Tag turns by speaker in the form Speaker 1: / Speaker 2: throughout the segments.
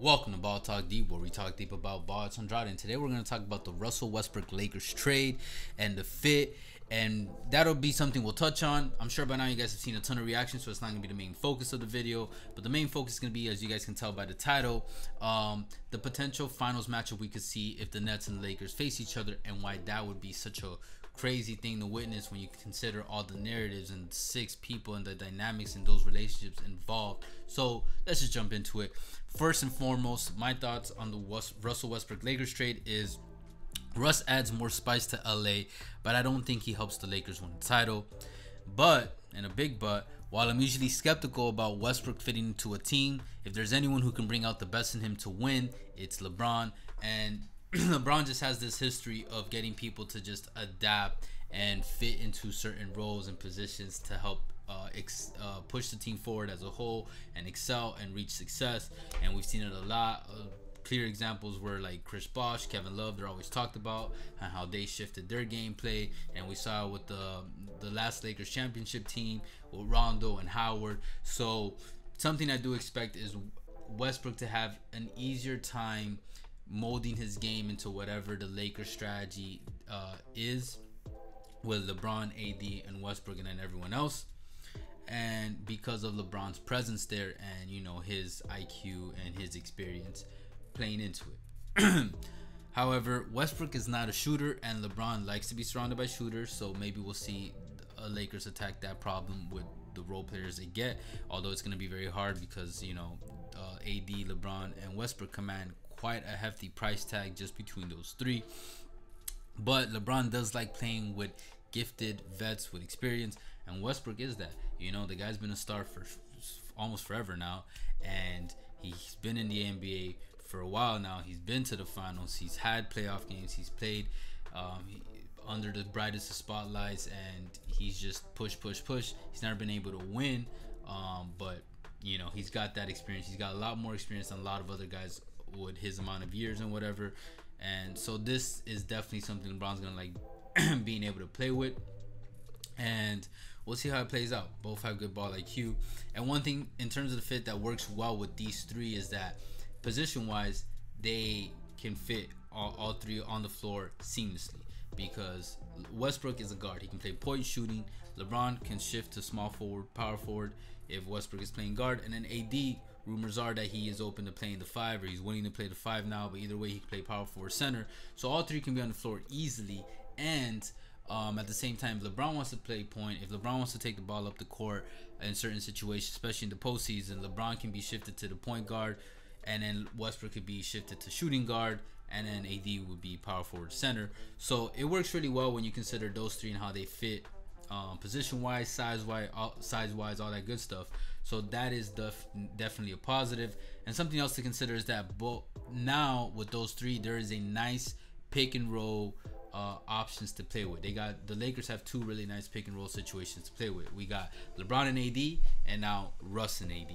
Speaker 1: Welcome to Ball Talk Deep, where we talk deep about ball. It's Andrade, and today we're going to talk about the Russell Westbrook Lakers trade and the fit, and that'll be something we'll touch on. I'm sure by now you guys have seen a ton of reactions, so it's not going to be the main focus of the video. But the main focus is going to be, as you guys can tell by the title, um, the potential finals matchup we could see if the Nets and the Lakers face each other, and why that would be such a crazy thing to witness when you consider all the narratives and six people and the dynamics and those relationships involved. So let's just jump into it. First and foremost, my thoughts on the Russell Westbrook Lakers trade is Russ adds more spice to LA, but I don't think he helps the Lakers win the title. But, and a big but, while I'm usually skeptical about Westbrook fitting into a team, if there's anyone who can bring out the best in him to win, it's LeBron. And LeBron just has this history of getting people to just adapt and fit into certain roles and positions to help uh, ex- uh, push the team forward as a whole and excel and reach success. And we've seen it a lot. Uh, clear examples were like Chris Bosh, Kevin Love. They're always talked about and how they shifted their gameplay. And we saw with the the last Lakers championship team with Rondo and Howard. So something I do expect is Westbrook to have an easier time molding his game into whatever the Lakers strategy uh, is with LeBron, AD, and Westbrook, and then everyone else. And because of LeBron's presence there and you know his IQ and his experience playing into it. However, Westbrook is not a shooter, and LeBron likes to be surrounded by shooters. So maybe we'll see a Lakers attack that problem with the role players they get. Although it's going to be very hard because you know uh, AD, LeBron, and Westbrook command quite a hefty price tag just between those three. But LeBron does like playing with gifted vets with experience, and Westbrook is that. You know, the guy's been a star for almost forever now, and he's been in the NBA for a while now. He's been to the finals. He's had playoff games. He's played um, under the brightest of spotlights, and he's just push, push, push. He's never been able to win, um, but you know he's got that experience. He's got a lot more experience than a lot of other guys with his amount of years and whatever. And so this is definitely something LeBron's gonna like being able to play with. And we'll see how it plays out. Both have good ball IQ. And one thing in terms of the fit that works well with these three is that position wise, they can fit all, all three on the floor seamlessly because Westbrook is a guard. He can play point shooting. LeBron can shift to small forward, power forward if Westbrook is playing guard. And then AD Rumors are that he is open to playing the five, or he's willing to play the five now. But either way, he can play power forward, center. So all three can be on the floor easily. And um, at the same time, if LeBron wants to play point, if LeBron wants to take the ball up the court in certain situations, especially in the postseason, LeBron can be shifted to the point guard, and then Westbrook could be shifted to shooting guard, and then AD would be power forward center. So it works really well when you consider those three and how they fit um, position wise, size wise, size wise, all that good stuff. So that is def- definitely a positive. And something else to consider is that bo- now with those three, there is a nice pick and roll uh, options to play with. They got the Lakers have two really nice pick and roll situations to play with. We got LeBron and AD, and now Russ and AD,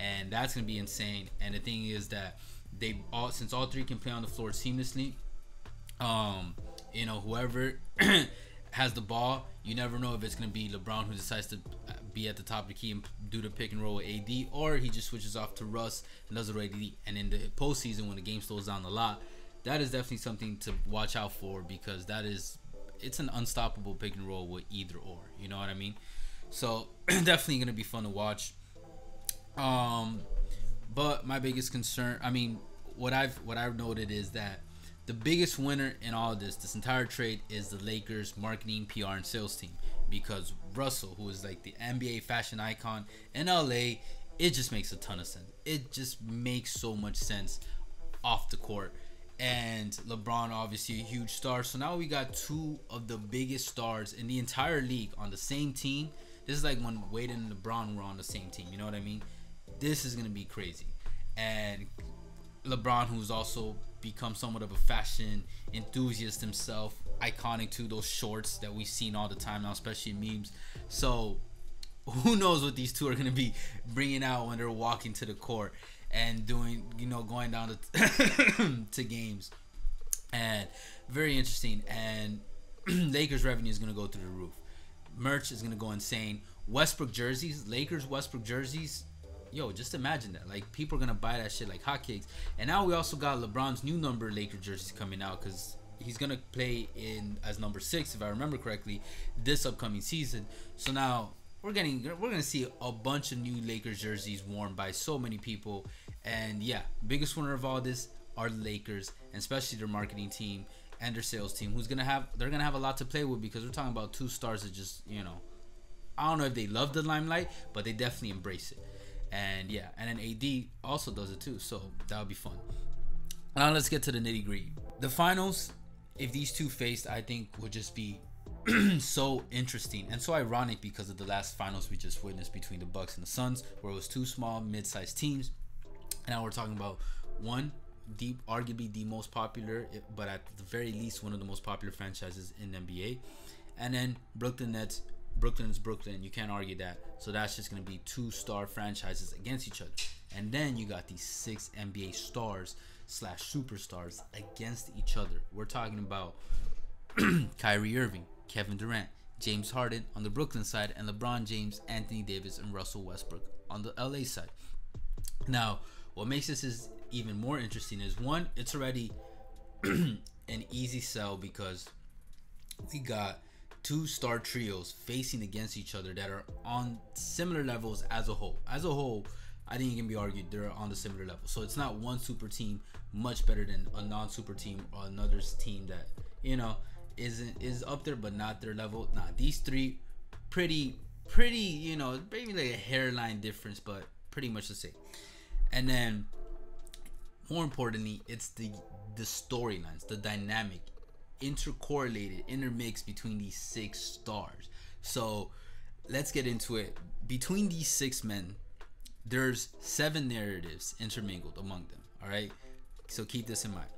Speaker 1: and that's gonna be insane. And the thing is that they all since all three can play on the floor seamlessly. Um, you know, whoever has the ball, you never know if it's going to be LeBron who decides to be at the top of the key and do the pick and roll with AD, or he just switches off to Russ and does it with AD. And in the postseason, when the game slows down a lot, that is definitely something to watch out for because that is it's an unstoppable pick and roll with either or. You know what I mean? So definitely going to be fun to watch. Um, but my biggest concern, I mean, what I've what I've noted is that the biggest winner in all this, this entire trade, is the Lakers marketing, PR, and sales team. Because Russell, who is like the NBA fashion icon in LA, it just makes a ton of sense. It just makes so much sense off the court. And LeBron, obviously, a huge star. So now we got two of the biggest stars in the entire league on the same team. This is like when Wade and LeBron were on the same team. You know what I mean? This is going to be crazy. And LeBron, who's also become somewhat of a fashion enthusiast himself. Iconic to those shorts that we've seen all the time now, especially in memes. So who knows what these two are going to be bringing out when they're walking to the court and doing, you know, going down to, to games. And very interesting. And Lakers revenue is going to go through the roof. Merch is going to go insane. Westbrook jerseys, Lakers Westbrook jerseys, yo, just imagine that. Like people are gonna buy that shit like hotcakes. And now we also got LeBron's new number Laker jerseys coming out because he's gonna play in as number six, if I remember correctly, this upcoming season. So now we're getting we're gonna see a bunch of new Lakers jerseys worn by so many people. And yeah, biggest winner of all this are the Lakers, and especially their marketing team and their sales team, who's gonna have they're gonna have a lot to play with because we're talking about two stars that just you know, I don't know if they love the limelight, but they definitely embrace it. And yeah, and then AD also does it too, so that would be fun. Now let's get to the nitty gritty. The finals, if these two faced, I think would just be so interesting and so ironic because of the last finals we just witnessed between the Bucks and the Suns, where it was two small, mid-sized teams. And now we're talking about one deep, arguably the most popular, but at the very least one of the most popular franchises in NBA, and then Brooklyn Nets. Brooklyn's Brooklyn. You can't argue that. So that's just gonna be two star franchises against each other. And then you got these six NBA stars slash superstars against each other. We're talking about Kyrie Irving, Kevin Durant, James Harden on the Brooklyn side, and LeBron James, Anthony Davis, and Russell Westbrook on the LA side. Now, what makes this is even more interesting is one, it's already an easy sell because we got two star trios facing against each other that are on similar levels as a whole. As a whole, I think it can be argued they're on the similar level. So it's not one super team much better than a non super team or another team that, you know, isn't is up there but not their level. Nah, these three pretty pretty, you know, maybe like a hairline difference, but pretty much the same. And then more importantly, it's the the storylines, the dynamic, intercorrelated, intermixed between these six stars. So let's get into it. Between these six men, there's seven narratives intermingled among them. All right. So keep this in mind.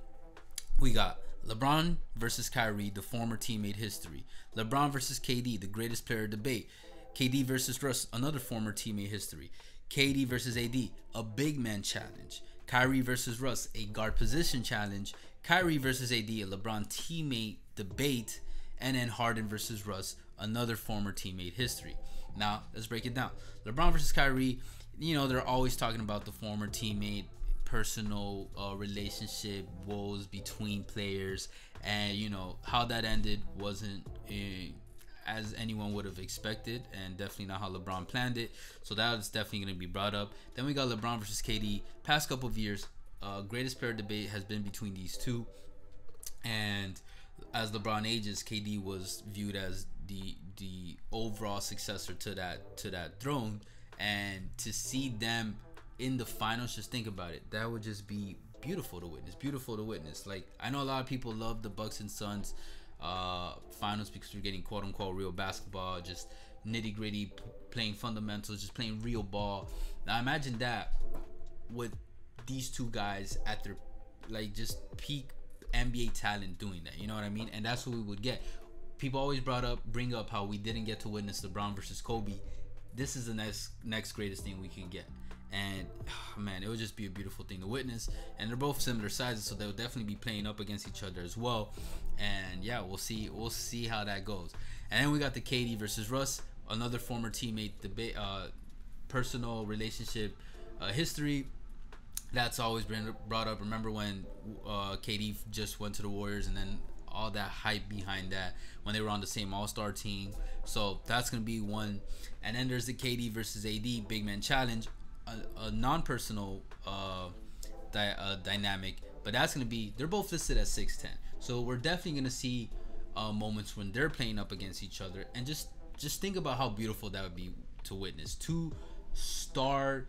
Speaker 1: We got LeBron versus Kyrie, the former teammate history. LeBron versus KD, the greatest player debate. KD versus Russ, another former teammate history. KD versus AD, a big man challenge. Kyrie versus Russ, a guard position challenge. Kyrie versus AD, a LeBron teammate debate. And then Harden versus Russ, another former teammate history. Now, let's break it down. LeBron versus Kyrie, you know, they're always talking about the former teammate, personal uh, relationship woes between players. And, you know, how that ended wasn't. Uh, as anyone would have expected, and definitely not how LeBron planned it. So that is definitely going to be brought up. Then we got LeBron versus KD. Past couple of years, uh, greatest pair debate has been between these two, and as LeBron ages, KD was viewed as the the overall successor to that to that throne, and to see them in the finals, just think about it. That would just be beautiful to witness. Beautiful to witness. Like I know a lot of people love the Bucks and Suns uh, finals because we're getting quote unquote real basketball, just nitty gritty, playing fundamentals, just playing real ball. Now imagine that with these two guys at their like just peak NBA talent doing that. You know what I mean? And that's what we would get. People always brought up, bring up how we didn't get to witness LeBron versus Kobe. This is the next next greatest thing we can get and oh, man, it would just be a beautiful thing to witness. And they're both similar sizes, so they'll definitely be playing up against each other as well. And yeah, we'll see. We'll see how that goes. And then we got the KD versus Russ, another former teammate debate, uh, personal relationship uh, history. That's always been brought up. Remember when uh, KD just went to the Warriors, and then all that hype behind that when they were on the same All Star team. So that's gonna be one. And then there's the KD versus AD Big Man Challenge a, non-personal uh, di- uh, dynamic, but that's gonna be they're both listed at six ten. So we're definitely gonna see uh, moments when they're playing up against each other, and just just think about how beautiful that would be to witness. Two star,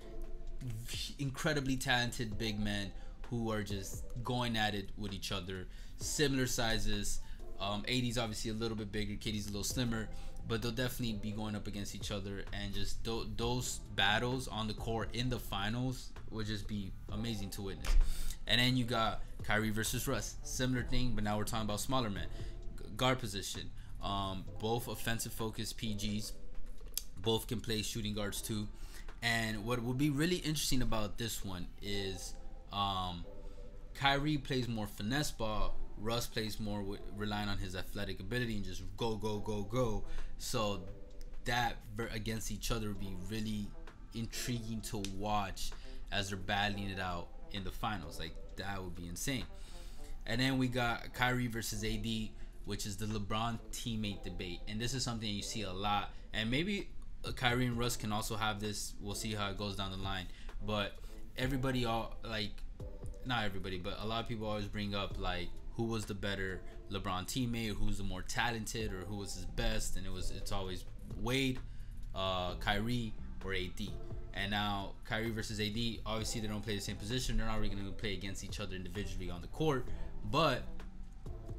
Speaker 1: incredibly talented big men who are just going at it with each other, similar sizes. Um, AD's obviously a little bit bigger, KD's a little slimmer, but they'll definitely be going up against each other and just th- those battles on the court in the finals would just be amazing to witness. And then you got Kyrie versus Russ, similar thing, but now we're talking about smaller men, guard position. Um, both offensive focused PGs, both can play shooting guards too. And what would be really interesting about this one is um, Kyrie plays more finesse ball, Russ plays more with, relying on his athletic ability and just go, go, go, go. So that against each other would be really intriguing to watch as they're battling it out in the finals. Like that would be insane. And then we got Kyrie versus AD, which is the LeBron teammate debate, and this is something you see a lot. And maybe uh, Kyrie and Russ can also have this. We'll see how it goes down the line. But everybody all like, not everybody, but a lot of people always bring up like who was the better LeBron teammate, who's the more talented, or who was his best, and it was it's always Wade, uh, Kyrie, or AD. And now Kyrie versus AD, obviously they don't play the same position. They're not really going to play against each other individually on the court, but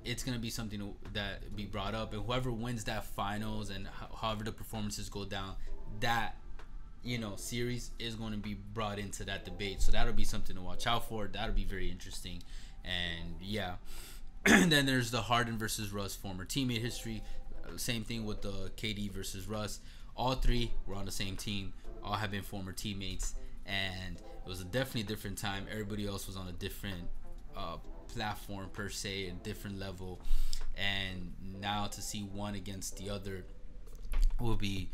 Speaker 1: it's going to be something that be brought up. And whoever wins that finals and however the performances go down, that you know series is going to be brought into that debate. So that'll be something to watch out for. That'll be very interesting. And yeah, then there's the Harden versus Russ former teammate history. Same thing with the KD versus Russ. All three were on the same team all have been former teammates, and it was a definitely different time. Everybody else was on a different uh, platform per se, a different level, and now to see one against the other will be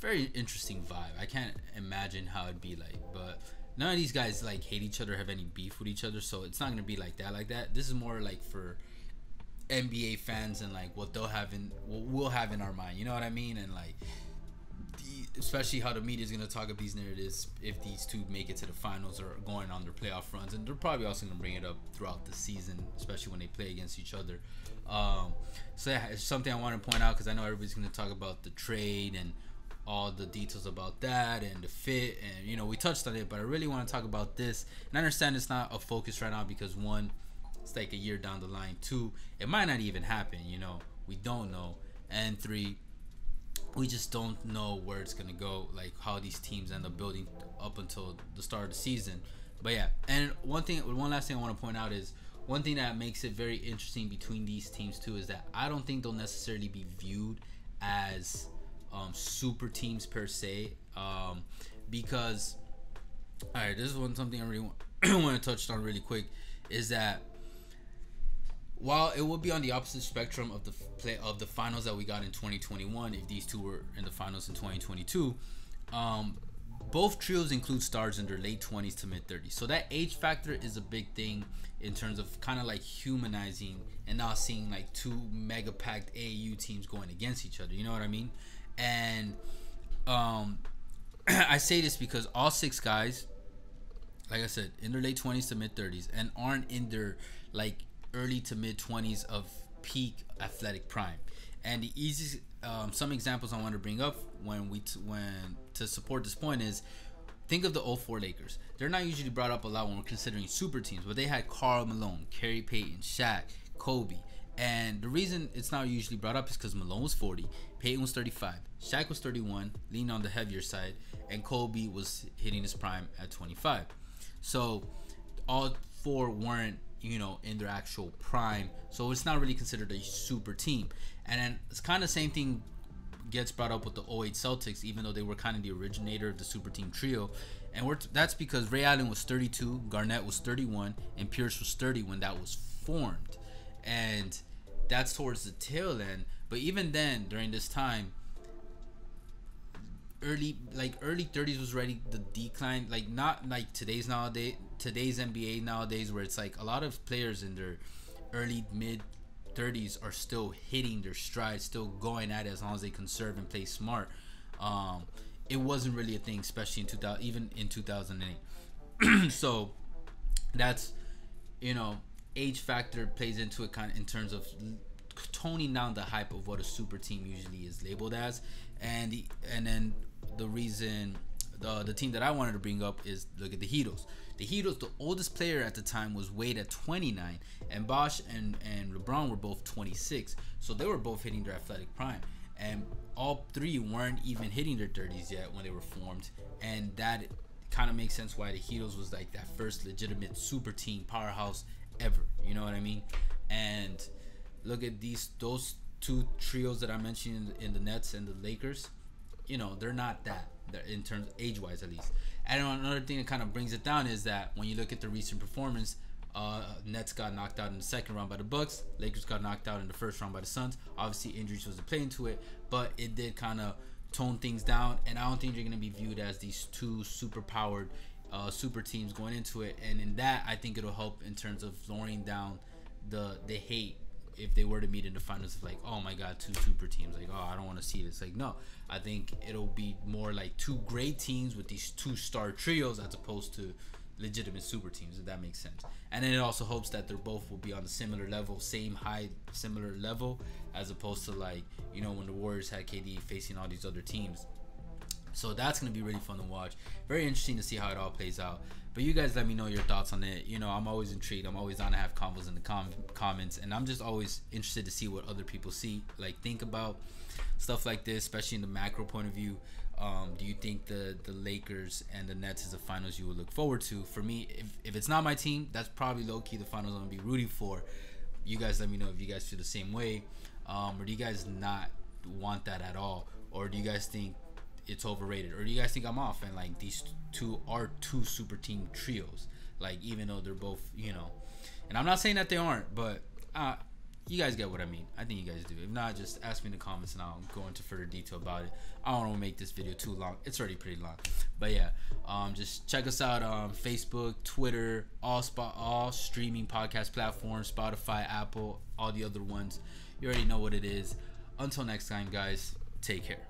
Speaker 1: very interesting vibe. I can't imagine how it'd be like, but none of these guys like hate each other, have any beef with each other, so it's not gonna be like that. Like that. This is more like for NBA fans and like what they'll have in what we'll have in our mind. You know what I mean? And like especially how the media is to talk up these narratives if these two make it to the finals or going on their playoff runs, and they're probably also to bring it up throughout the season, especially when they play against each other. Um, so yeah, it's something I want to point out because I know everybody's to talk about the trade and all the details about that and the fit, and you know we touched on it, but I really want to talk about this. And I understand it's not a focus right now because one, it's like a year down the line. Two, it might not even happen. You know, we don't know. And three, we just don't know where it's gonna go, like how these teams end up building up until the start of the season. But yeah, and one thing, one last thing I want to point out is one thing that makes it very interesting between these teams too is that I don't think they'll necessarily be viewed as um, super teams per se, um, because all right, this is one something I really want, want to touch on really quick is that while it would be on the opposite spectrum of the play of the finals that we got in 2021, if these two were in the finals in 2022, um, both trios include stars in their late 20s to mid 30s. So that age factor is a big thing in terms of kind of like humanizing and not seeing like two mega packed AAU teams going against each other. You know what I mean? And um, I say this because all six guys, like I said, in their late 20s to mid 30s and aren't in their like early to mid 20s of peak athletic prime. And the easiest, um, some examples I want to bring up when we t- when to support this point is think of the 04 Lakers. They're not usually brought up a lot when we're considering super teams, but they had Karl Malone, Gary Payton, Shaq, Kobe. And the reason it's not usually brought up is because Malone was 40, Payton was 35, Shaq was 31, leaning on the heavier side, and Kobe was hitting his prime at 25. So all four weren't you know, in their actual prime. So it's not really considered a super team. And then it's kind of the same thing gets brought up with the 08 Celtics, even though they were kind of the originator of the super team trio. And we're that's because Ray Allen was 32, Garnett was 31, and Pierce was 30 when that was formed. And that's towards the tail end. But even then, during this time, early like early 30s was ready the decline like not like today's nowadays today's NBA nowadays where it's like a lot of players in their early mid 30s are still hitting their stride still going at it as long as they conserve and play smart um it wasn't really a thing especially in 2000 even in 2008 so that's you know age factor plays into it kind of in terms of toning down the hype of what a super team usually is labeled as. And the, and then the reason the the team that I wanted to bring up is look at the Heatles. The Heatles, the oldest player at the time was Wade at 29, and Bosh and and LeBron were both 26, so they were both hitting their athletic prime, and all three weren't even hitting their 30s yet when they were formed, and that kind of makes sense why the Heatles was like that first legitimate super team powerhouse ever. You know what I mean? And look at these those two trios that I mentioned in the Nets and the Lakers you know they're not that in terms age wise at least. And another thing that kind of brings it down is that when you look at the recent performance, uh, Nets got knocked out in the second round by the Bucks. Lakers got knocked out in the first round by the Suns. Obviously, injuries was a play into it, but it did kind of tone things down, and I don't think you're gonna be viewed as these two super powered uh, super teams going into it. And in that, I think it'll help in terms of lowering down the the hate if they were to meet in the finals of like, oh my god, two super teams. Like, oh, I don't want to see this. Like, no, I think it'll be more like two great teams with these two star trios as opposed to legitimate super teams, if that makes sense. And then it also hopes that they're both will be on a similar level, same high, similar level, as opposed to like, you know, when the Warriors had KD facing all these other teams. So that's gonna be really fun to watch. Very interesting to see how it all plays out. But you guys let me know your thoughts on it. You know, I'm always intrigued. I'm always on to have convos in the com- comments, and I'm just always interested to see what other people see, like think about stuff like this, especially in the macro point of view. Um, do you think the the Lakers and the Nets is the finals you would look forward to? For me, if, if it's not my team, that's probably low key the finals I'm gonna be rooting for. You guys let me know if you guys feel the same way, um, or do you guys not want that at all, or do you guys think it's overrated, or do you guys think I'm off and like these two are two super team trios? Like even though they're both, you know, and I'm not saying that they aren't, but uh, you guys get what I mean. I think you guys do. If not, just ask me in the comments and I'll go into further detail about it. I don't want to make this video too long. It's already pretty long. But yeah, um, just check us out on Facebook, Twitter, all spot, all streaming podcast platforms, Spotify, Apple, all the other ones. You already know what it is. Until next time, guys, take care.